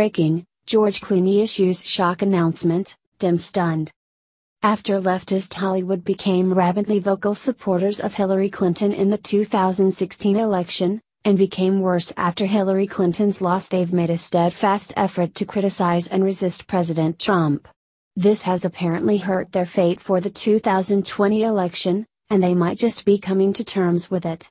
Breaking George Clooney issues shock announcement, Dem stunned. After leftist Hollywood became rabidly vocal supporters of Hillary Clinton in the 2016 election, and became worse after Hillary Clinton's loss, they've made a steadfast effort to criticize and resist President Trump. This has apparently hurt their fate for the 2020 election, and they might just be coming to terms with it.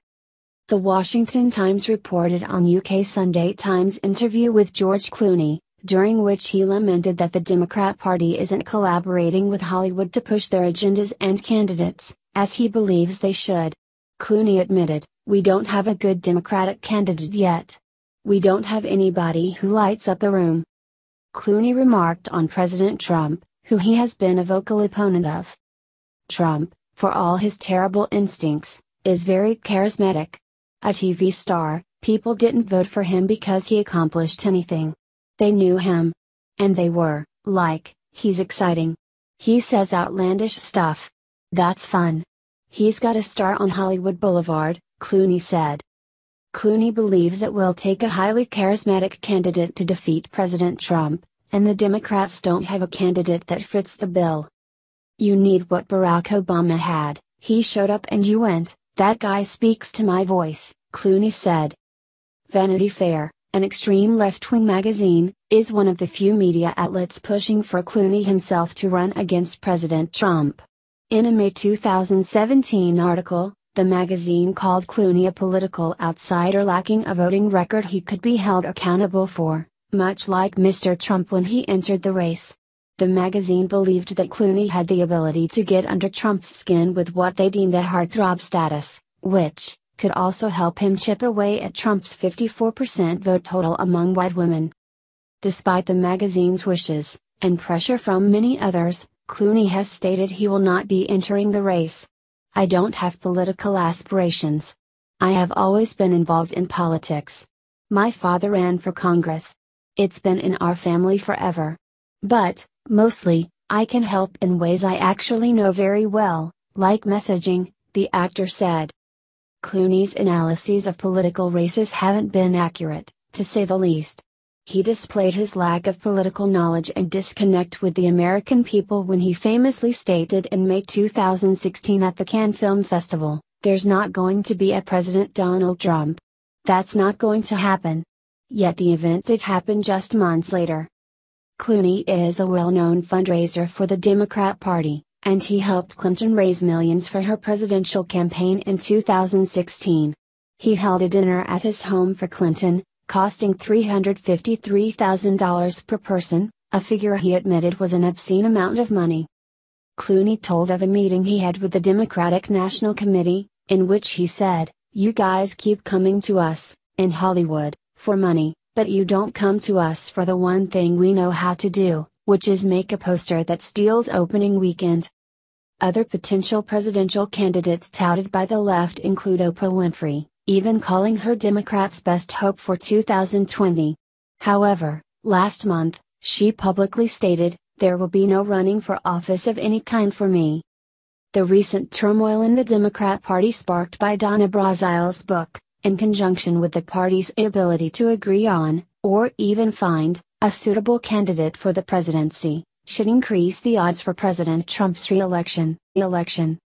The Washington Times reported on UK Sunday Times interview with George Clooney, during which he lamented that the Democrat Party isn't collaborating with Hollywood to push their agendas and candidates, as he believes they should. Clooney admitted, We don't have a good Democratic candidate yet. We don't have anybody who lights up a room. Clooney remarked on President Trump, who he has been a vocal opponent of. Trump, for all his terrible instincts, is very charismatic. A TV star, people didn't vote for him because he accomplished anything. They knew him. And they were, like, he's exciting. He says outlandish stuff. That's fun. He's got a star on Hollywood Boulevard, Clooney said. Clooney believes it will take a highly charismatic candidate to defeat President Trump, and the Democrats don't have a candidate that fits the bill. You need what Barack Obama had, he showed up and you went, that guy speaks to my voice, Clooney said. Vanity Fair, an extreme left wing magazine, is one of the few media outlets pushing for Clooney himself to run against President Trump. In a May 2017 article, the magazine called Clooney a political outsider lacking a voting record he could be held accountable for, much like Mr. Trump when he entered the race. The magazine believed that Clooney had the ability to get under Trump's skin with what they deemed a heartthrob status, which, could also help him chip away at Trump's 54% vote total among white women. Despite the magazine's wishes, and pressure from many others, Clooney has stated he will not be entering the race. I don't have political aspirations. I have always been involved in politics. My father ran for Congress. It's been in our family forever. But, mostly, I can help in ways I actually know very well, like messaging, the actor said. Clooney's analyses of political races haven't been accurate, to say the least. He displayed his lack of political knowledge and disconnect with the American people when he famously stated in May 2016 at the Cannes Film Festival, There's not going to be a President Donald Trump. That's not going to happen. Yet the event did happen just months later. Clooney is a well known fundraiser for the Democrat Party, and he helped Clinton raise millions for her presidential campaign in 2016. He held a dinner at his home for Clinton, costing $353,000 per person, a figure he admitted was an obscene amount of money. Clooney told of a meeting he had with the Democratic National Committee, in which he said, You guys keep coming to us, in Hollywood, for money, but you don't come to us for the one thing we know how to do, which is make a poster that steals opening weekend. Other potential presidential candidates touted by the left include Oprah Winfrey, even calling her Democrats' best hope for 2020. However, last month, she publicly stated, There will be no running for office of any kind for me. The recent turmoil in the Democrat Party sparked by Donna Brazile's book, in conjunction with the party's inability to agree on, or even find, a suitable candidate for the presidency, should increase the odds for President Trump's re-election. Election.